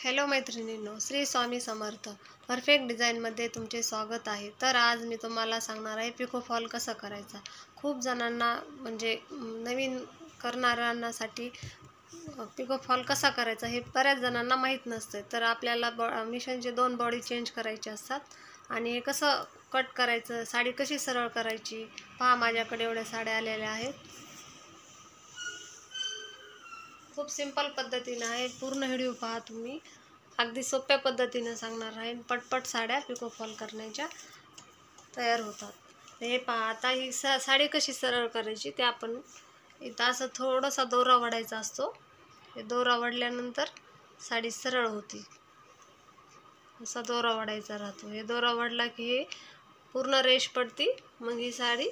Hello मैत्रिणींनो Shri Swami Samarth. Perfect डिझाईनमध्ये तुमचे स्वागत आहे. तर आज मी तुम्हाला सांगणार आहे पिको फॉल कसं करायचा. खूप जणांना म्हणजे नवीन करणाऱ्यांसाठी पिको फॉल कसा करायचा हे बऱ्याच जणांना माहीत नसते तर आपल्याला ब मिशनचे दोन बॉडी चेंज करायचे असतात. आणि हे कसं कट करायचं साडी कशी सरळ करायची? पहा माझ्याकडे एवढ्या साड्या आलेल्या आहेत. खूप सिंपल पद्धतीनं आहे. पूर्ण व्हिडिओ पहा तुम्ही. अगदी सोप्या पद्धतीनं सांगणार आहे. पटपट साड्या पिको फॉल करण्याच्या तयार होतात. हे पहा आता ही सा साडी कशी सरळ करायची ते आपण इथं असं थोडासा दोरा वडायचा असतो. हे दोरा वडल्यानंतर साडी सरळ होती. असा दोरा वडायचा राहतो. हे दोरा वडला की हे पूर्ण रेष पडती. मग ही साडी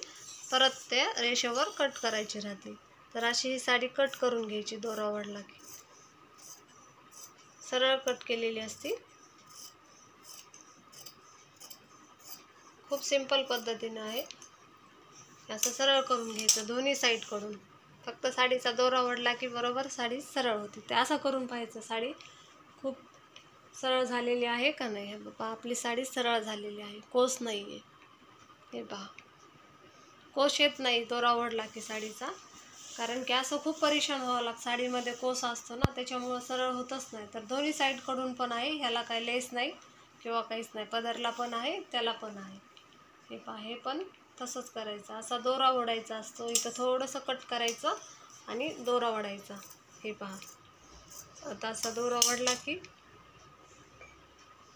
परत त्या रेषेवर कट करायची राहते. तर अशी ही साडी कट करून घ्यायची दोरावडला की सरळ कट केलेली असती. खूप सिंपल पद्धतीनं आहे. असं सरळ करून घ्यायचं दोन्ही साईडकडून फक्त साडीचा दोरावडला की बरोबर साडी सरळ होती. ते असं करून पाहायचं साडी खूप सरळ झालेली आहे का नाही? हे बाबा आपली साडी सरळ झालेली आहे. कोस नाही आहे हे पहा. कोश येत नाही दोरा वडला की साडीचा. कारण की असं खूप परेशान व्हावं लागतं. साडीमध्ये कोस असतो ना त्याच्यामुळं सरळ होतच नाही. तर दोन्ही साईडकडून पण आहे. ह्याला काही लेस नाही किंवा काहीच नाही. पदरला पण आहे त्याला पण आहे. हे पहा हे पण तसंच करायचं. असा दोरा ओढायचा असतो. इथं थोडंसं कट करायचं आणि दोरा ओढायचा. हे पहा. आता असा दोरा ओढला की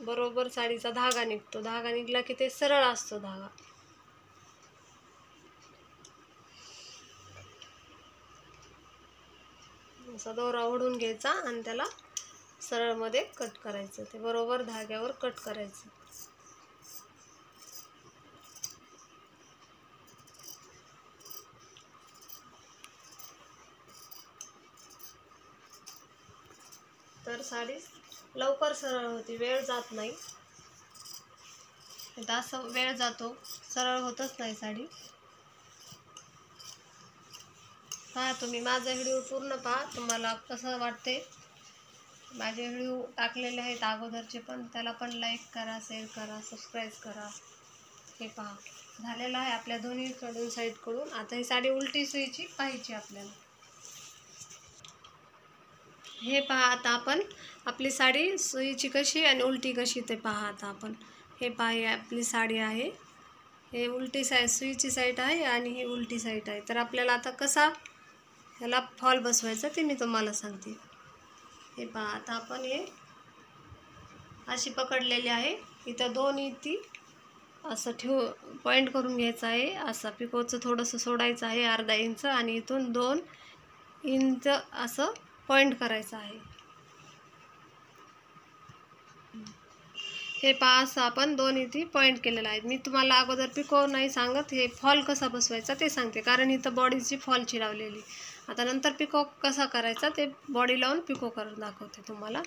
बरोबर साडीचा धागा निघतो. धागा निघला की ते सरळ असतो धागा. असा दोरा ओढून घ्यायचा आणि त्याला सरळमध्ये कट करायचं. ते बरोबर धाग्यावर कट करायचं. तर साडी लवकर सरळ होती वेळ जात नाही. असं वेळ जातो सरळ होतच नाही साडी. पहा तुम्ही माझा व्हिडिओ पूर्ण पहा. तुम्हाला कसं वाटते माझे व्हिडिओ टाकलेले आहेत अगोदरचे पण. त्याला पण लाईक करा शेअर करा सबस्क्राईब करा. हे पहा. झालेलं आहे आपल्या दोन्हीकडून साईडकडून आता ही साडी उलटी सुईची पाहिजे आपल्याला. हे पहा आता आपण. आपली साडी सुईची कशी आणि उलटी कशी ते पहा आता आपण. हे पहा ही आपली साडी आहे. हे उलटी साईड सुईची साईट आहे आणि ही उलटी साईट आहे. तर आपल्याला आता कसा ह्याला फॉल बसवायचा ते मी तुम्हाला सांगते. हे पहा आता आपण हे अशी पकडलेली आहे. इथं दोन इथी असं ठेव पॉईंट करून घ्यायचं आहे. असं पिकोचं थोडंसं सोडायचं आहे अर्धा इंच आणि इथून दोन इंच असं पॉईंट करायचं आहे. हे पहा असं आपण दोन इथे पॉईंट केलेलं आहे. मी तुम्हाला अगोदर पिको नाही सांगत हे फॉल कसा बसवायचा ते सांगते. कारण इथं बॉडीची फॉलची लावलेली. आता नंतर पिको कसा करायचा ते बॉडी लावून पिको करून दाखवते तुम्हाला.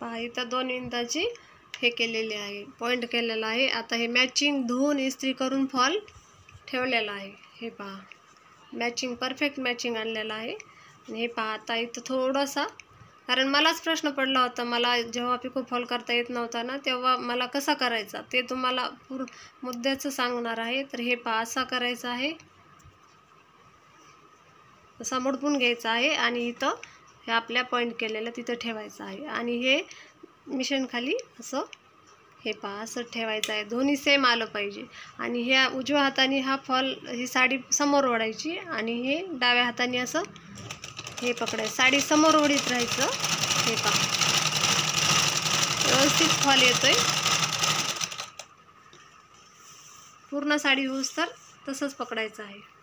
पहा इथं दोन इंचाची हे केलेली आहे पॉईंट केलेला आहे. आता हे मॅचिंग धुवून इस्त्री करून फॉल ठेवलेला आहे. हे पहा मॅचिंग परफेक्ट मॅचिंग आणलेलं आहे. आणि हे पहा आता इथं थोडासा कारण मलाच प्रश्न पडला होता मला जेव्हा पिको फॉल करता येत नव्हता ना तेव्हा मला कसा करायचा ते तुम्हाला पूर मुद्द्याचं सांगणार आहे. तर हे पहा असा करायचा आहे. असा मुडपून घ्यायचा आहे आणि इथं हे आपल्या पॉईंट केलेलं तिथं ठेवायचं आहे. आणि हे मिशन खाली असं हे पहा असं ठेवायचं आहे. दोन्ही सेम आलं पाहिजे. आणि ह्या उजव्या हाताने हा फॉल ही साडी समोर ओढायची आणि हे डाव्या हाताने असं हे पकडायचं. साडी समोर ओढीत राहायचं. हे पहा. व्यवस्थित फॉल येतोय. पूर्ण साडी होऊस तर तसंच पकडायचं आहे.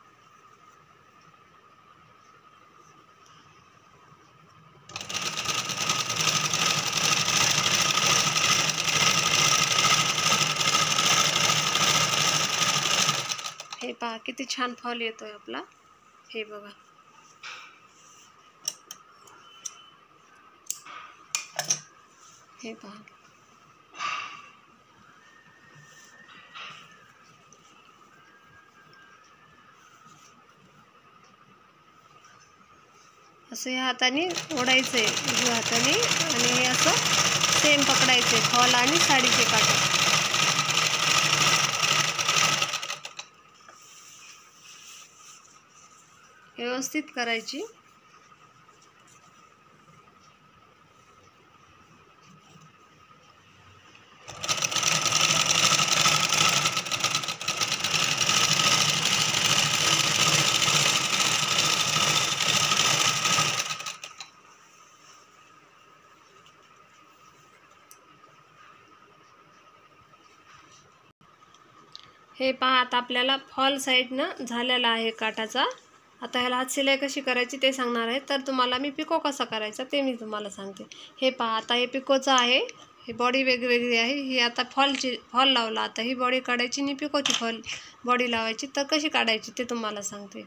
पहा किती छान फॉल येतोय आपला. हे बघा. हे पहा. असं या हाताने ओढायचं आहे हाताने आणि हे असं सेम पकडायचं आहे फॉल आणि साडीचे काटा. व्यवस्थित करायची. हे पहा आता आपल्याला फॉल साईडनं झालेला आहे काटाचा आता ह्याला हात शिलाई कशी करायची ते सांगणार आहे. तर तुम्हाला मी पिको कसा करायचा ते मी तुम्हाला सांगते. हे पहा आता हे पिकोचं आहे. ही बॉडी वेगवेगळी आहे. ही आता फॉलची फॉल लावला. आता ही बॉडी काढायची आणि पिकोची फॉल बॉडी लावायची. तर कशी काढायची ते तुम्हाला सांगते.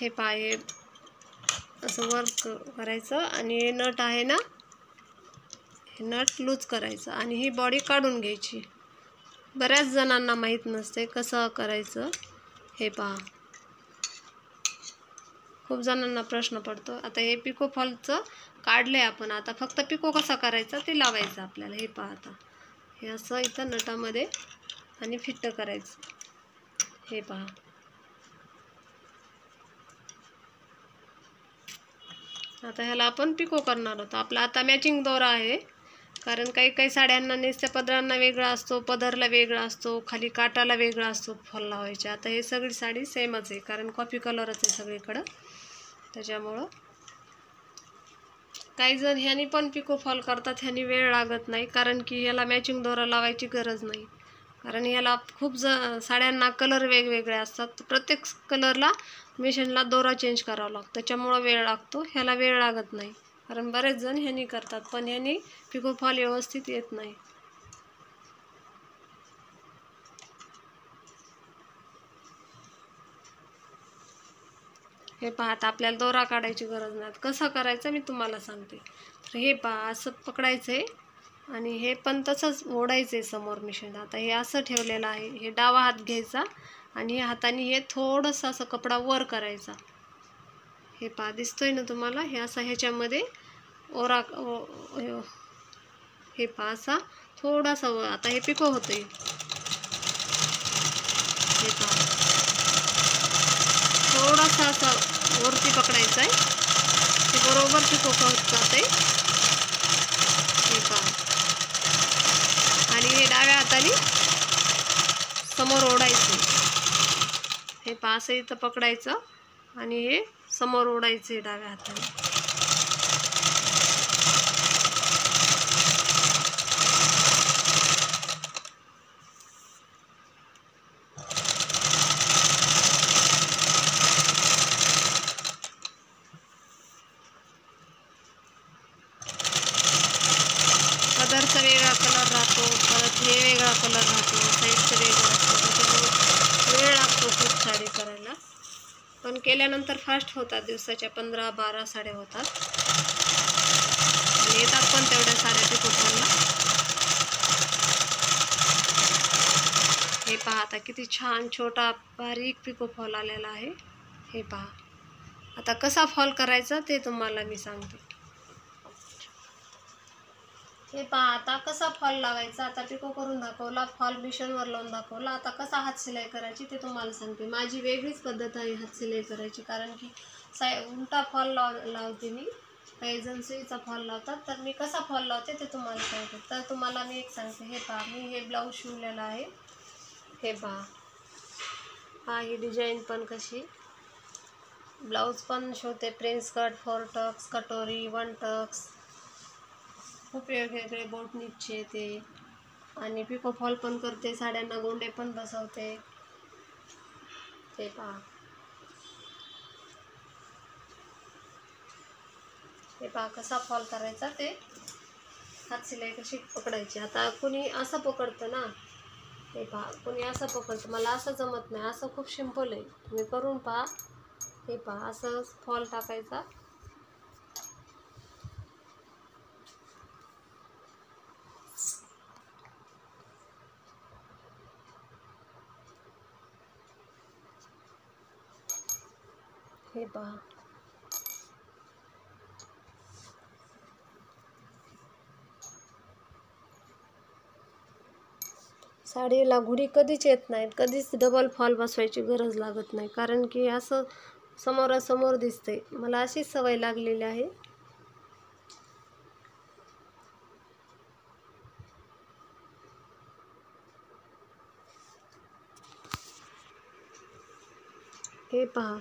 हे पहा हे असं वर्क करायचं आणि हे नट आहे ना हे नट लूज करायचं आणि ही बॉडी काढून घ्यायची. बऱ्याच जणांना माहीत नसते कसं करायचं. हे पहा. खूप जणांना प्रश्न पडतो. आता हे पिको फॉलचं काढलं आहे आपण. आता फक्त पिको कसा करायचा? ते लावायचं आपल्याला. हे पहा आता. हे असं इथं नटामध्ये आणि फिट्ट करायचं. हे पहा. आता ह्याला आपण पिको करणार होतो आपला आता मॅचिंग दोरा आहे. कारण काही काही साड्यांना नेसत्या पदरांना वेगळा असतो पदरला वेगळा असतो खाली काटाला वेगळा असतो फॉल लावायचे. आता हे सगळी साडी सेमच आहे. कारण कॉफी कलरच आहे सगळीकडं. त्याच्यामुळं. काही जण ह्यानी पण पिको फॉल करतात ह्यानी वेळ लागत नाही कारण की ह्याला मॅचिंग दोरा लावायची गरज नाही. कारण ह्याला खूप ज साड्यांना कलर वेगवेगळे असतात. प्रत्येक कलरला मिशनला दोरा चेंज करावा लागतो. त्याच्यामुळं वेळ लागतो. ह्याला वेळ लागत नाही. कारण बरेच जण ह्यानी करतात पण ह्यानी पिको फॉल व्यवस्थित येत नाही. हे पहा आता आपल्याला दोरा काढायची गरज नाही. कसं करायचं मी तुम्हाला सांगते. तर हे पहा असं पकडायचं आहे आणि हे पण तसंच ओढायचं आहे समोर मिशन आता हे असं ठेवलेलं आहे. हे डावा हात घ्यायचा आणि हे हाताने हे थोडंसं असं कपडा वर करायचा. हे पहा दिसतोय ना तुम्हाला? हे असं ह्याच्यामध्ये ओरा ओ- हे पहा असा थोडासा आता हे पिको होतं हे पहा. थोडासा असा वरती पकडायचा आहे. ते बरोबर ते पिको होत जाते हे पहा. आणि हे डाव्या हाताने समोर ओढायचं. हे पहा असं इथं पकडायचं आणि हे समोर ओढायचं डाव्या हाताने. कलरचा वेगळा कलर राहतो परत हे वेगळा कलर राहतो साईडचं वेगळं असतो त्याच्यामुळे वेळ लागतो खूप साडी करायला. पण केल्यानंतर फास्ट होतात दिवसाच्या पंधरा बारा साड्या होतात. आणि येतात पण तेवढ्या साड्या पिकोफॉलला हे पहा आता किती छान छोटा बारीक पिको फॉल आलेला आहे. हे पहा. आता कसा फॉल करायचा ते तुम्हाला मी सांगते. हे पहा आता कसा फॉल लावायचा? आता पिको करून दाखवला फॉल मिशनवर लावून दाखवला. आता कसा हात शिलाई करायची ते तुम्हाला सांगते. माझी वेगळीच पद्धत आहे हात शिलाई करायची कारण की साय उलटा फॉल लाव लावते मी. काही फॉल लावतात तर मी कसा फॉल लावते ते तुम्हाला सांगते. तर तुम्हाला मी एक सांगते. हे पहा मी हे ब्लाऊज शिवलेलं आहे. हे पहा. हा ही डिझाईन पण कशी. ब्लाऊज पण शिवते. प्रिन्स कट फोर टक्स कटोरी वन टक्स. खूप वेगवेगळे बोटनीचे ते. आणि पिको फॉल पण करते साड्यांना गोंडे पण बसवते. ते पहा. ते पहा कसा फॉल करायचा ते. हात शिलाई कशी पकडायची. आता कुणी असं पकडतं ना हे पहा. कुणी असं पकडतं. मला असं जमत नाही. असं खूप सिंपल आहे. तुम्ही करून पहा. हे पहा असं फॉल टाकायचा. हे पहा. साडीला घुरी कधीच येत नाहीत. कधीच डबल फॉल बसवायची गरज लागत नाही. कारण की असं समोरासमोर दिसते मला अशीच सवय लागलेली आहे. हे पहा.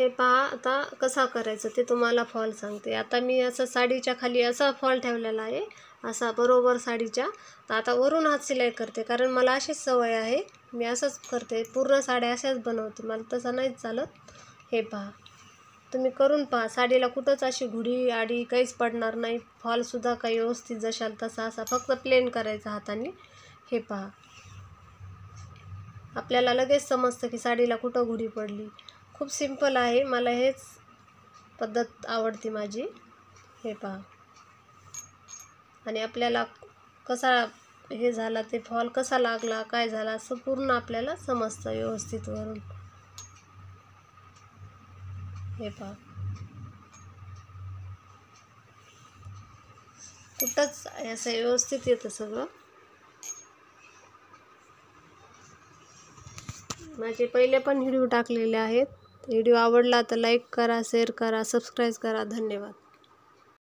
हे पहा आता कसा करायचं ते तुम्हाला फॉल सांगते. आता मी असं साडीच्या खाली असा फॉल ठेवलेला आहे असा बरोबर साडीच्या. तर आता वरून हात सिलाई करते कारण मला अशीच सवय आहे. मी असंच करते पूर्ण साड्या अशाच बनवते. मला तसं नाहीच चालत. हे पहा तुम्ही करून पहा. साडीला कुठंच अशी घुडी आडी काहीच पडणार नाही. फॉलसुद्धा काही व्यवस्थित जशाल तसा असा फक्त प्लेन करायचा हाताने. हे पहा आपल्याला लगेच समजतं की साडीला कुठं घुडी पडली. खूप सिंपल आहे. मला हेच पद्धत आवडते माझी. हे पहा. आणि आपल्याला कसा हे झाला ते फॉल कसा लागला काय झाला असं पूर्ण आपल्याला समजतं व्यवस्थित वरून. हे पहा. कुठंच असं व्यवस्थित येतं सगळं. माझे पहिले पण व्हिडिओ टाकलेले आहेत. व्हिडिओ आवडला तर लाईक करा शेअर करा सबस्क्राईब करा. धन्यवाद.